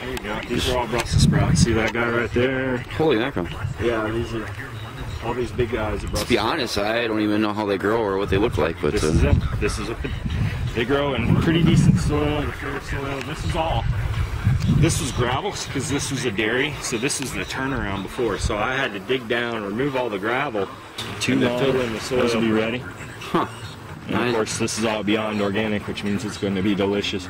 There you go. These are all Brussels sprouts. See that guy right there? Holy mackerel. Yeah, these are all these big guys are. To be honest, I don't even know how they grow or what they look like, but This uh, is it. This is what they grow in pretty decent soil, fair soil. This is all. This was gravel because this was a dairy, so this is the turnaround before. So I had to dig down, remove all the gravel, Too and then long. fill in the soil. Those will be ready. huh. And of course, this is all beyond organic, which means it's going to be delicious.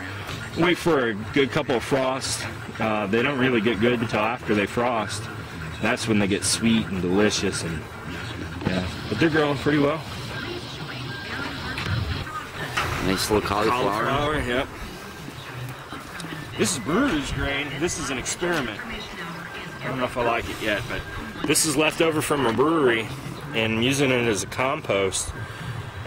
Wait for a good couple of frosts. Uh, they don't really get good until after they frost. That's when they get sweet and delicious, and yeah. But they're growing pretty well. Nice little cauliflower. Cauliflower, yep. This is brewer's grain. This is an experiment. I don't know if I like it yet, but this is left over from a brewery, and I'm using it as a compost.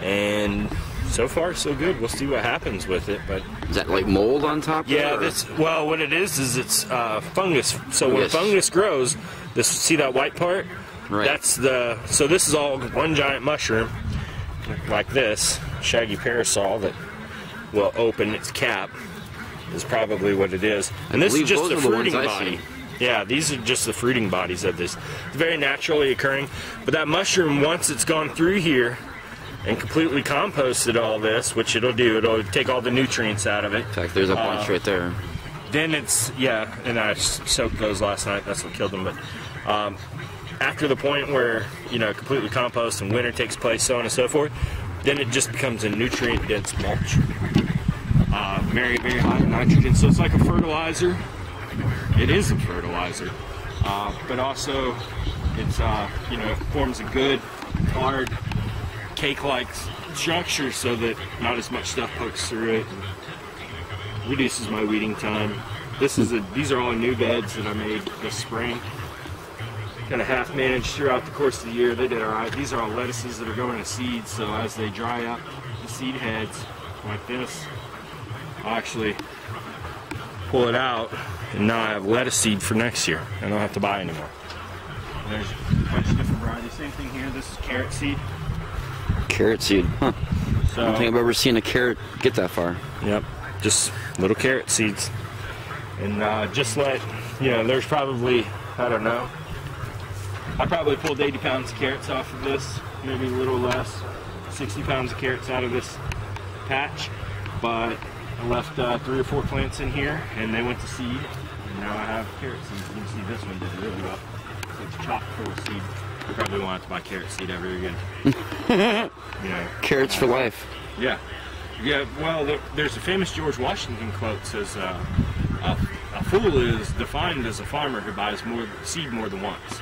And so far, so good. We'll see what happens with it, but Is that like mold on top? yeah, this well, what it is is it's uh, fungus. So when Fungus. fungus grows, this see that white part? Right. That's the so this is all one giant mushroom, like this shaggy parasol that will open its cap. Is probably what it is, and this is just those the are the fruiting body. Yeah, these are just the fruiting bodies of this. It's very naturally occurring, but that mushroom once it's gone through here and completely composted all this, which it'll do, it'll take all the nutrients out of it In fact, there's a bunch Uh, right there. then it's yeah, and I soaked those last night. That's what killed them. But um, after the point where you know completely compost and winter takes place, so on and so forth, then it just becomes a nutrient dense mulch. Uh, very very high in nitrogen, so it's like a fertilizer. It is a fertilizer, uh, but also it's uh, you know forms a good hard cake-like structure so that not as much stuff pokes through it reduces my weeding time. This is a, these are all new beds that I made this spring. Kind of half managed throughout the course of the year. They did all right. These are all lettuces that are going to seed. So as they dry up, the seed heads like this, I'll actually pull it out, and now I have lettuce seed for next year. I don't have to buy anymore. There's a bunch of different varieties. Same thing here. This is carrot seed. Carrot seed. Huh. I don't think I've ever seen a carrot get that far. Yep, just little carrot seeds. And uh, just let, you know, there's probably, I don't know, I probably pulled 80 pounds of carrots off of this, maybe a little less, 60 pounds of carrots out of this patch. But I left uh, three or four plants in here and they went to seed. And now I have carrot seeds. You can see this one did really well. It's chock full of seed. I probably won't have to buy carrot seed ever again. you know, Carrots for life. yeah. Yeah, well, there- there's a famous George Washington quote says, uh, a, a fool is defined as a farmer who buys more seed more than once.